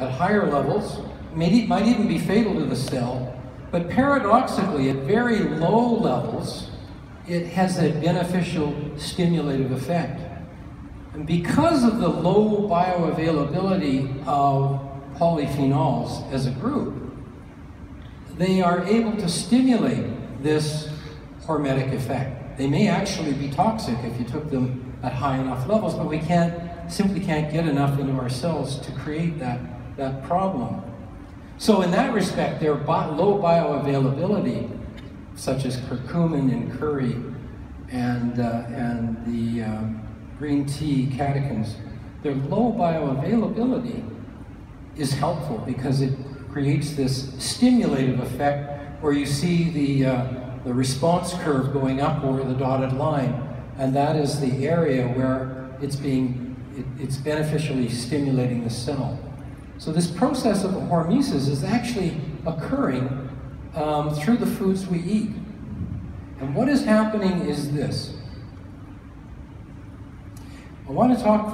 at higher levels, may, might even be fatal to the cell, but paradoxically, at very low levels, it has a beneficial stimulative effect. And because of the low bioavailability of polyphenols as a group, they are able to stimulate this hormetic effect. They may actually be toxic if you took them at high enough levels, but we can't simply can't get enough into our cells to create that, that problem. So in that respect, their low bioavailability, such as curcumin and curry and, uh, and the uh, green tea catechins, their low bioavailability is helpful because it creates this stimulative effect where you see the, uh, the response curve going up over the dotted line, and that is the area where it's being, it, it's beneficially stimulating the cell. So this process of hormesis is actually occurring um, through the foods we eat. And what is happening is this. I want to talk